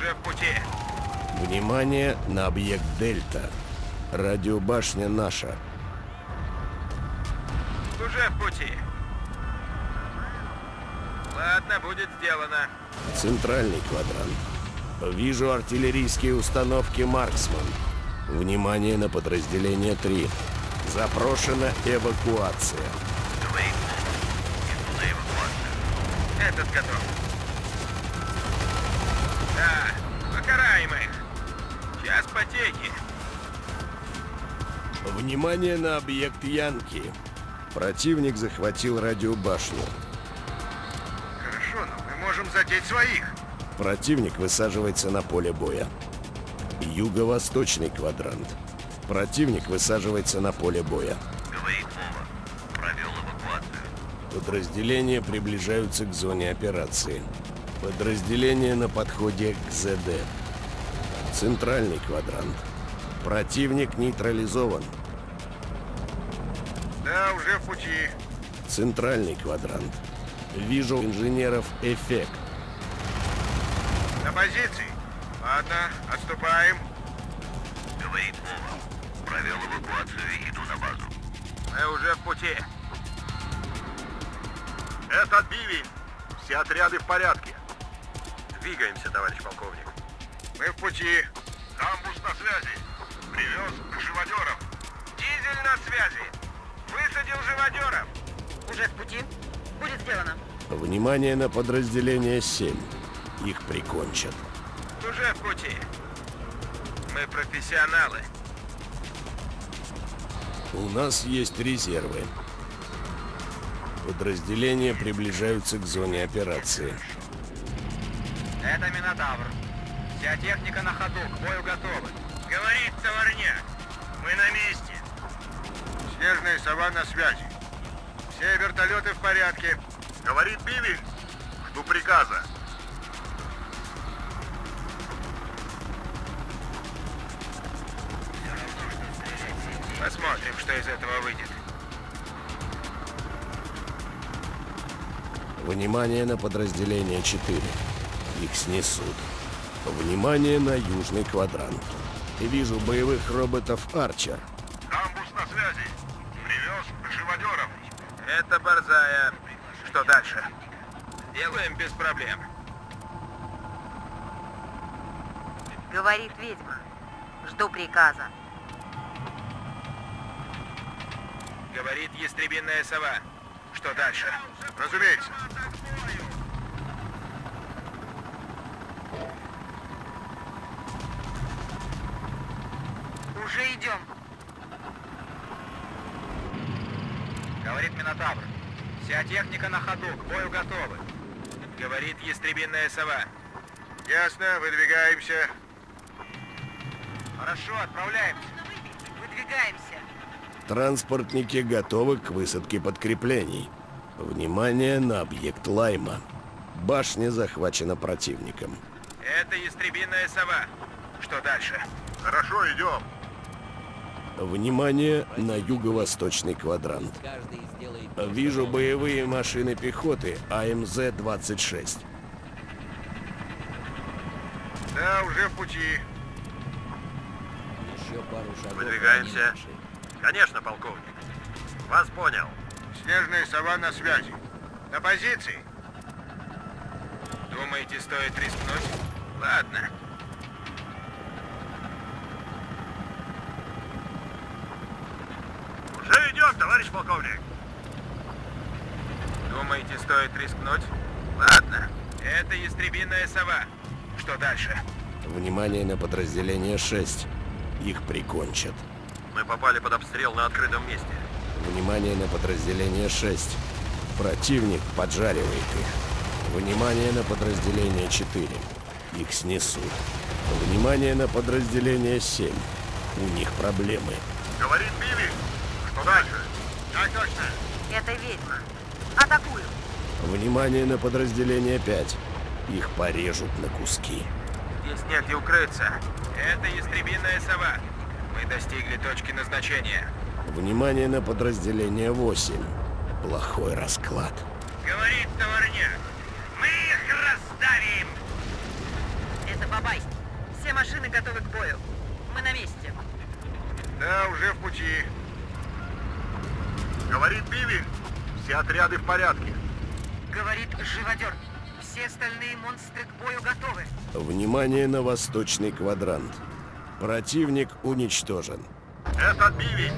Уже в пути. Внимание на объект Дельта. Радиобашня наша. Уже в пути. Ладно, будет сделано. Центральный квадрант. Вижу артиллерийские установки «Марксман». Внимание на подразделение 3. Запрошена эвакуация. На эвакуацию. Этот готов. Внимание на объект Янки. Противник захватил радиобашню. Хорошо, но мы можем задеть своих. Противник высаживается на поле боя. Юго-восточный квадрант. Противник высаживается на поле боя. Говорит Вова. Провел эвакуацию. Подразделения приближаются к зоне операции. Подразделение на подходе к ЗД. Центральный квадрант. Противник нейтрализован. Да, уже в пути. Центральный квадрант. Вижу инженеров «Эффект». На позиции. Ладно, отступаем. Говорит Вова. Провел эвакуацию и иду на базу. Мы уже в пути. Это Биви. Все отряды в порядке. Двигаемся, товарищ полковник. Мы в пути. Камбус на связи. Привез живодеров. Дизель на связи. Высадил живодеров. Уже в пути. Будет сделано. Внимание на подразделение 7. Их прикончат. Уже в пути. Мы профессионалы. У нас есть резервы. Подразделения приближаются к зоне операции. Это Минотавр. Вся техника на ходу, к бою готовы. Говорит Товарняк. Мы на месте. Снежная сова на связи. Все вертолеты в порядке. Говорит Биви. Жду приказа. Посмотрим, что из этого выйдет. Внимание на подразделение 4. Их снесут. Внимание на южный квадрант. Вижу боевых роботов Арчер. Проблем. Говорит ведьма. Жду приказа. Говорит ястребиная сова. Что дальше? Разумеется. Уже идем. Говорит Минотавр. Вся техника на ходу, к бою готовы. Говорит ястребиная сова. Ясно, выдвигаемся. Хорошо, отправляемся. Выдвигаемся. Транспортники готовы к высадке подкреплений. Внимание на объект Лайма. Башня захвачена противником. Это ястребиная сова. Что дальше? Хорошо, идем. Внимание на юго-восточный квадрант. Вижу боевые машины пехоты А АМЗ-26. Да, уже в пути. Еще пару шагов. Выдвигаемся. Конечно, полковник. Вас понял. Снежная сова на связи. На позиции. Думаете, стоит рискнуть? Ладно. Уже идем, товарищ полковник. Думаете, стоит рискнуть? Ладно. Это ястребиная сова. Что дальше? Внимание на подразделение 6. Их прикончат. Мы попали под обстрел на открытом месте. Внимание на подразделение 6. Противник поджаривает их. Внимание на подразделение 4. Их снесут. Внимание на подразделение 7. У них проблемы. Говорит Биви. Туда же. Так точно. Это ведьма. Атакую. Внимание на подразделение 5. Их порежут на куски. Здесь негде укрыться. Это ястребиная сова. Мы достигли точки назначения. Внимание на подразделение 8. Плохой расклад. Говорит товарняк. Мы их раздавим! Это Бабай. Все машины готовы к бою. Мы на месте. Да, уже в пути. Говорит Биви, все отряды в порядке. Говорит живодер. Все остальные монстры к бою готовы. Внимание на восточный квадрант. Противник уничтожен. Это Биви.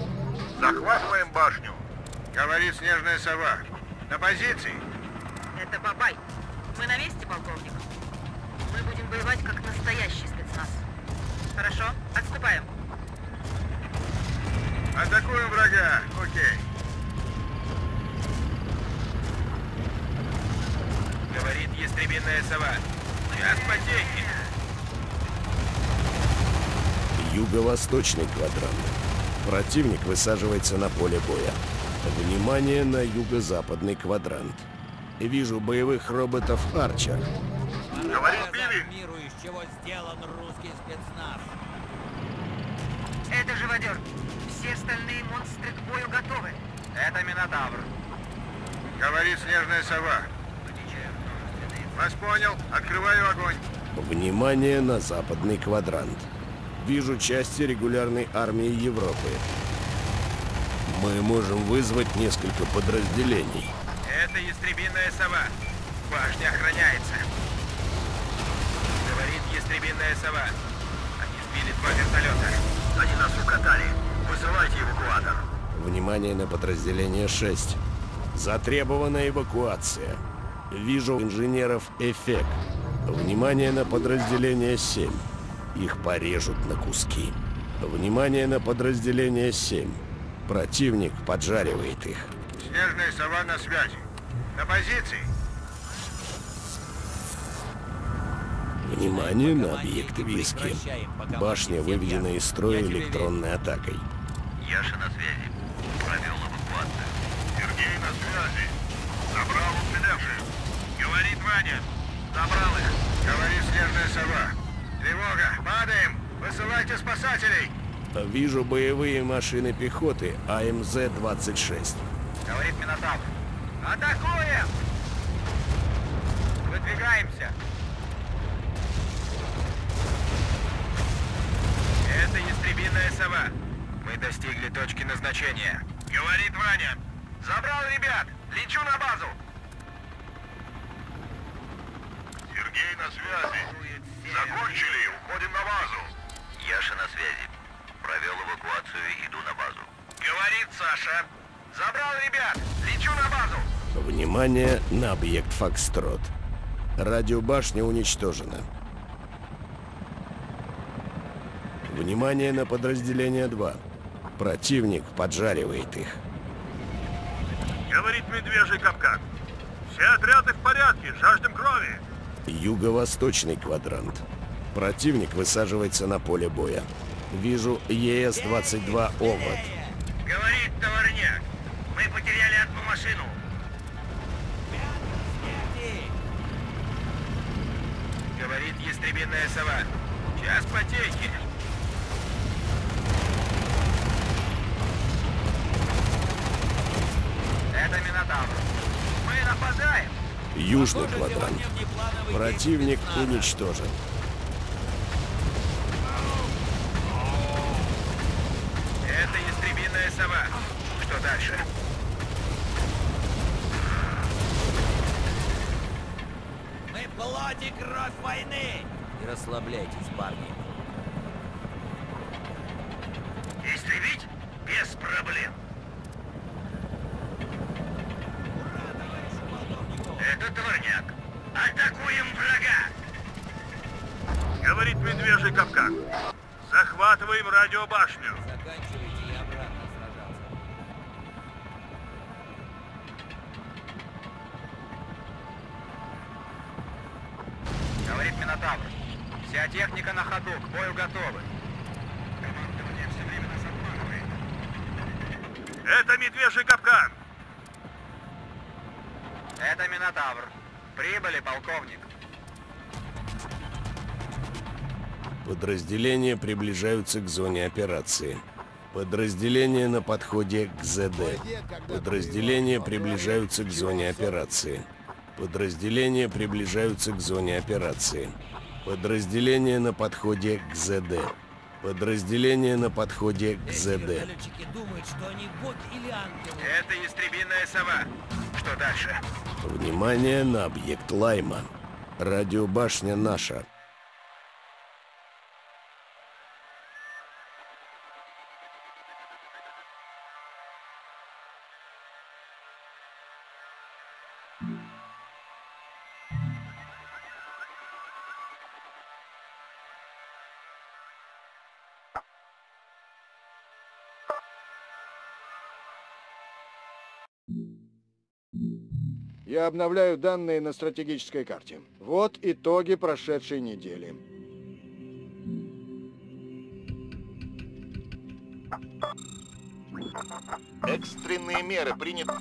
Захватываем башню. Говорит снежная сова. На позиции. Это Бабай. Мы на месте, полковник. Мы будем воевать как настоящий спецназ. Хорошо, отступаем. Атакуем врага. Окей. Говорит ястребиная сова. Сейчас потехи. Юго-восточный квадрант. Противник высаживается на поле боя. Внимание на юго-западный квадрант. Вижу боевых роботов Арчер. Говорит Билли. миру, из чего сделан русский спецназ. Это живодер. Все остальные монстры к бою готовы. Это Минотавр. Говорит снежная сова. Вас понял. Открываю огонь. Внимание на западный квадрант. Вижу части регулярной армии Европы. Мы можем вызвать несколько подразделений. Это ястребиная сова. Башня охраняется. Говорит ястребиная сова. Они сбили два вертолета. Они нас укатали. Вызывайте эвакуатор. Внимание на подразделение 6. Затребована эвакуация. Вижу инженеров Эффект. Внимание на подразделение 7. Их порежут на куски. Внимание на подразделение 7. Противник поджаривает их. Снежная сова на связи. На позиции. Внимание на объект Виски. Башня выведена из строя электронной атакой. Яша на связи. Провел эвакуацию. Сергей на связи. Забрал уцелевших. Говорит Ваня. Забрал их. Говорит снежная сова. Тревога. Падаем. Высылайте спасателей. Вижу боевые машины пехоты А АМЗ-26. Говорит Минотавр. Атакуем! Выдвигаемся. Это ястребиная сова. Мы достигли точки назначения. Говорит Ваня. Забрал ребят. Лечу на базу. Сергей на связи. Закончили. Уходим на базу. Яша на связи. Провел эвакуацию и иду на базу. Говорит Саша. Забрал ребят. Лечу на базу. Внимание на объект Фокстрот. Радиобашня уничтожена. Внимание на подразделение 2. Противник поджаривает их. Говорит медвежий капкан. Все отряды в порядке, жаждем крови. Юго-восточный квадрант. Противник высаживается на поле боя. Вижу ЕС-22 «Овод». Говорит товарняк. Мы потеряли одну машину. Говорит ястребиная сова. Час потехи. Это Минотавр. Мы нападаем. Южный квадрант. Противник уничтожен. Это ястребиная сова. Что дальше? Мы плоть и кровь войны! Не расслабляйтесь, парни. Товарняк. Атакуем врага! Говорит медвежий капкан. Захватываем радиобашню. Заканчивайте и обратно сражаться. Говорит Минотавр. Вся техника на ходу, к бою готовы. Командование все время нас обманывает. Это медвежий капкан. Это Минотавр. Прибыли, полковник. Подразделения приближаются к зоне операции. Подразделения на подходе к ЗД. Подразделения приближаются к зоне операции. Подразделения приближаются к зоне операции. Подразделения на подходе к ЗД. Подразделение на подходе к ЗД. думают, что они боги или. Это ястребиная сова. Что дальше? Внимание на объект Лайма. Радиобашня наша. Я обновляю данные на стратегической карте. Вот итоги прошедшей недели. Экстренные меры приняты.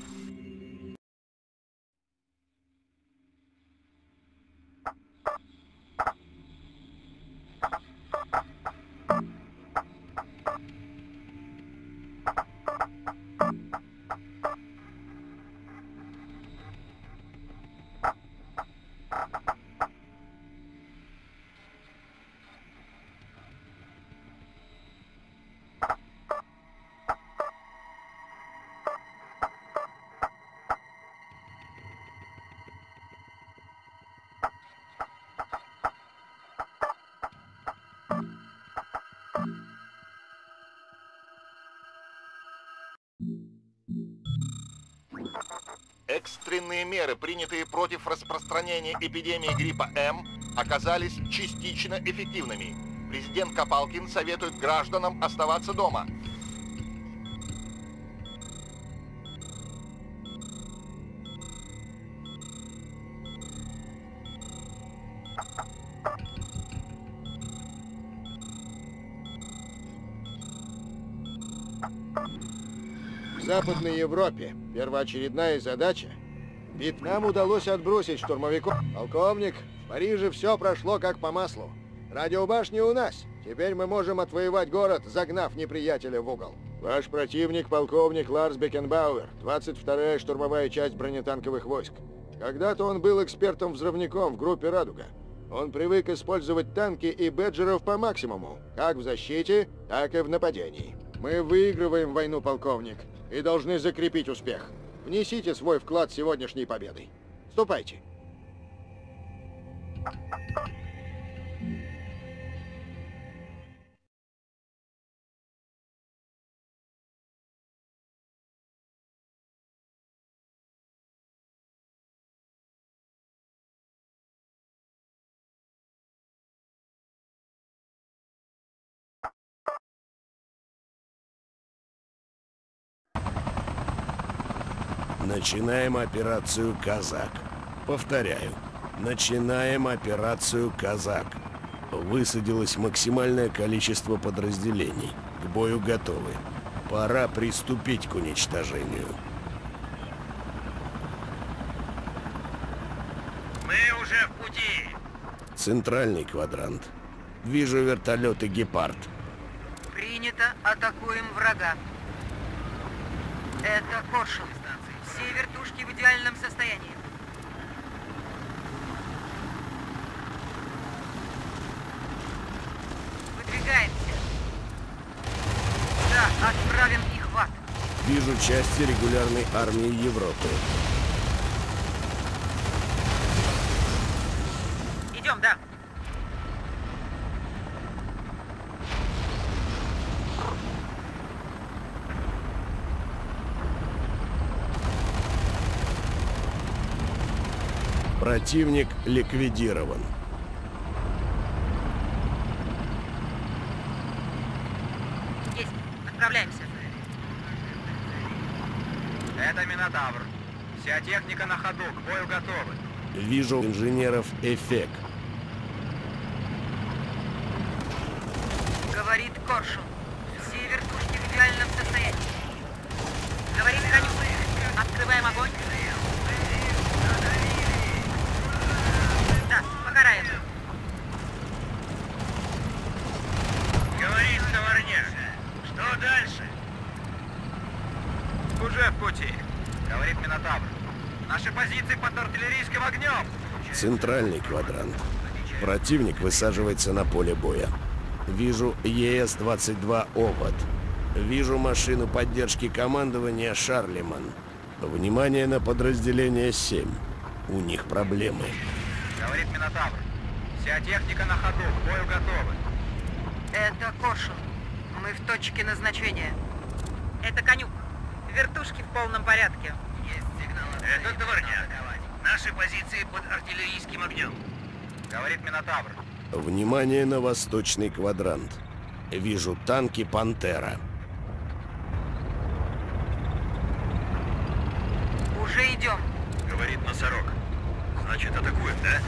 Экстренные меры, принятые против распространения эпидемии гриппа М, оказались частично эффективными. Президент Копалкин советует гражданам оставаться дома. В Западной Европе первоочередная задача. Ведь нам удалось отбросить штурмовиков. Полковник, в Париже все прошло как по маслу. Радиобашни у нас. Теперь мы можем отвоевать город, загнав неприятеля в угол. Ваш противник, полковник Ларс Бекенбауэр, 22-я штурмовая часть бронетанковых войск. Когда-то он был экспертом-взрывником в группе «Радуга». Он привык использовать танки и беджеров по максимуму, как в защите, так и в нападении. Мы выигрываем войну, полковник, и должны закрепить успех. Внесите свой вклад сегодняшней победой. Ступайте. Начинаем операцию «Казак». Повторяю. Начинаем операцию «Казак». Высадилось максимальное количество подразделений. К бою готовы. Пора приступить к уничтожению. Мы уже в пути. Центральный квадрант. Вижу вертолеты «Гепард». Принято. Атакуем врага. Это Коршун. Вертушки в идеальном состоянии. Выдвигаемся. Да, отправим их в ад. Вижу части регулярной армии Европы. Идем, да. Противник ликвидирован. Есть. Отправляемся. Это Минотавр. Вся техника на ходу, к бою готовы. Вижу инженеров «Эфек». Говорит Коршун. Все вертушки в идеальном состоянии. Говорит Конюк. Открываем огонь. Да, покараем. Говорит Товарняк. Что дальше? Уже в пути. Говорит Минотавр. Наши позиции под артиллерийским огнем. Центральный квадрант. Противник высаживается на поле боя. Вижу ЕС-22 «Овод». Вижу машину поддержки командования «Шарлеман». Внимание на подразделение 7. У них проблемы. Говорит Минотавр. Вся техника на ходу, к бою готовы. Это Коршун. Мы в точке назначения. Это Конюк. Вертушки в полном порядке. Это Товарняк. Наши позиции под артиллерийским огнем. Говорит Минотавр. Внимание на восточный квадрант. Вижу танки «Пантера». Уже идем. Говорит Носорог. Значит, атакуем, да?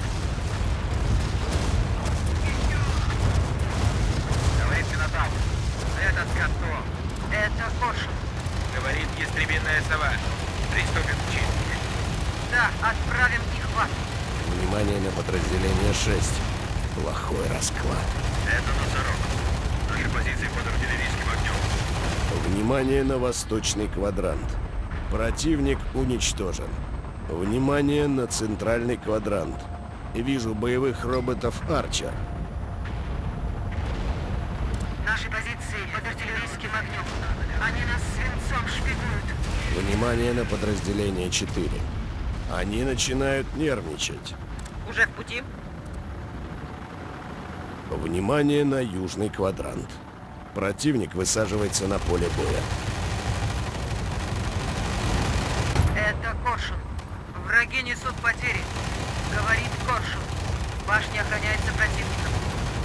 Говорит Минотавр. Это Скотто. Это Коршун. Говорит Ястребиная сова. Приступим к чистке. Да, отправим их в ад. Внимание на подразделение 6. Плохой расклад. Это Носорог. Наши позиции под артиллерийским огнем. Внимание на восточный квадрант. Противник уничтожен. Внимание на центральный квадрант. Вижу боевых роботов «Арчер». Наши позиции под артиллерийским огнем. Они нас свинцом шпигуют. Внимание на подразделение 4. Они начинают нервничать. Уже в пути? Внимание на южный квадрант. Противник высаживается на поле боя. Это Коршун. Враги несут потери. Говорит Коршун. Башня охраняется противником.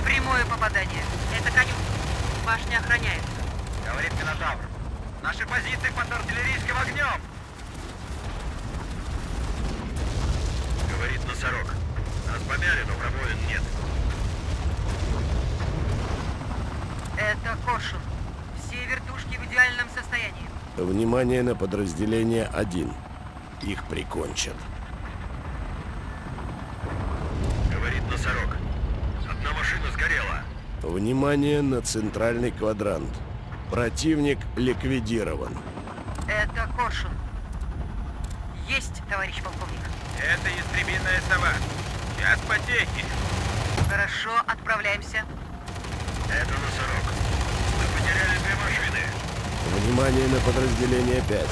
Прямое попадание. Это конюк. Башня охраняется. Говорит Минотавр. Наши позиции под артиллерийским огнем. Носорог. Нас помяли, но пробоин нет. Это Коршун. Все вертушки в идеальном состоянии. Внимание на подразделение 1. Их прикончат. Говорит Носорог. Одна машина сгорела. Внимание на центральный квадрант. Противник ликвидирован. Это Коршун. Есть, товарищ полковник. Это ястребиная сова. Сейчас потехи. Хорошо, отправляемся. Это Носорог. Мы потеряли две машины. Внимание на подразделение 5.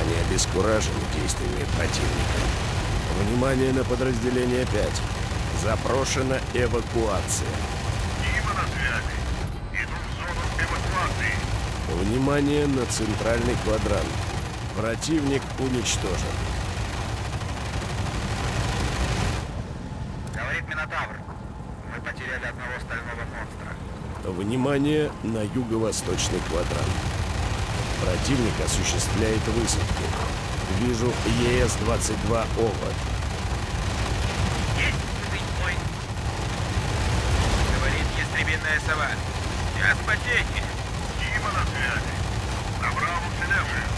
Они обескуражены действиями противника. Внимание на подразделение 5. Запрошена эвакуация. Дима на связи. Иду в зону эвакуации. Внимание на центральный квадрант. Противник уничтожен. Говорит Минотавр. Мы потеряли одного стального монстра. Внимание на юго-восточный квадрант. Противник осуществляет высадку. Вижу ЕС-22 «Овод». Есть. Говорит ястребиная сова. Сейчас потехи. Дима на связи. Набрал уцелевших.